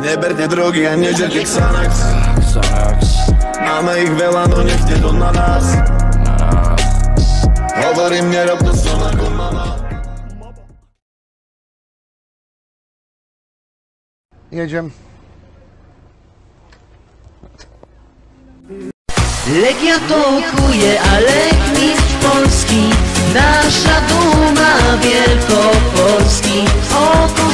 Neberte drogy a nežerte Xanax. Máme ich veľa, no nechte to na nás. Hovorím, nerob to som ako mama Jedziemy. Legia tokuje, ale mistrz Polski Nasza duma Wielkopolski oko